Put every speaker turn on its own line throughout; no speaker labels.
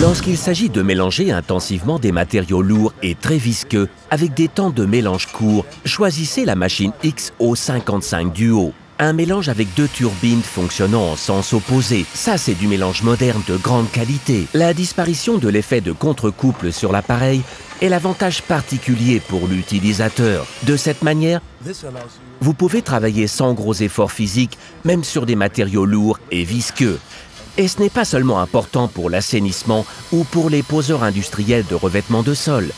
Lorsqu'il s'agit de mélanger intensivement des matériaux lourds et très visqueux avec des temps de mélange courts, choisissez la machine XO55 Duo. Un mélange avec deux turbines fonctionnant en sens opposé. Ça, c'est du mélange moderne de grande qualité. La disparition de l'effet de contre-couple sur l'appareil est l'avantage particulier pour l'utilisateur. De cette manière, vous pouvez travailler sans gros efforts physiques, même sur des matériaux lourds et visqueux. Et ce n'est pas seulement important pour l'assainissement ou pour les poseurs industriels de revêtement de sol.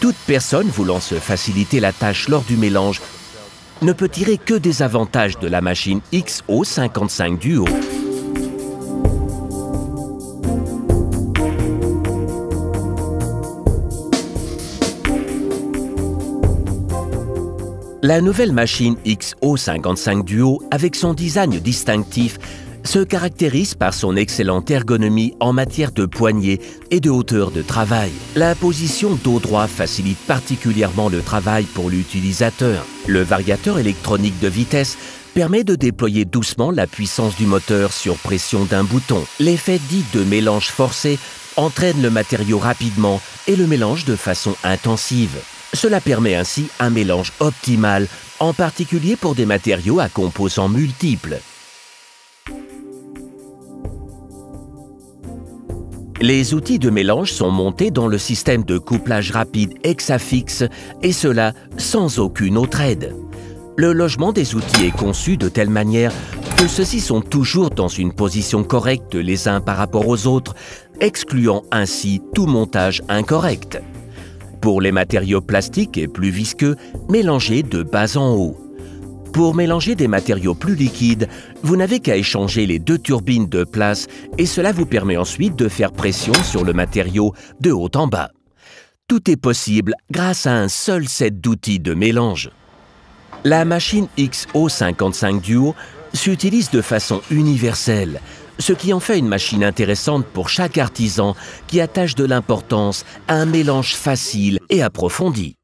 Toute personne voulant se faciliter la tâche lors du mélange ne peut tirer que des avantages de la machine XO55 Duo. La nouvelle machine XO55 Duo, avec son design distinctif, se caractérise par son excellente ergonomie en matière de poignée et de hauteur de travail. La position dos droit facilite particulièrement le travail pour l'utilisateur. Le variateur électronique de vitesse permet de déployer doucement la puissance du moteur sur pression d'un bouton. L'effet dit de mélange forcé entraîne le matériau rapidement et le mélange de façon intensive. Cela permet ainsi un mélange optimal, en particulier pour des matériaux à composants multiples. Les outils de mélange sont montés dans le système de couplage rapide Hexafix et cela sans aucune autre aide. Le logement des outils est conçu de telle manière que ceux-ci sont toujours dans une position correcte les uns par rapport aux autres, excluant ainsi tout montage incorrect. Pour les matériaux plastiques et plus visqueux, mélangez de bas en haut. Pour mélanger des matériaux plus liquides, vous n'avez qu'à échanger les deux turbines de place et cela vous permet ensuite de faire pression sur le matériau de haut en bas. Tout est possible grâce à un seul set d'outils de mélange. La machine XO55 Duo s'utilise de façon universelle, ce qui en fait une machine intéressante pour chaque artisan qui attache de l'importance à un mélange facile et approfondi.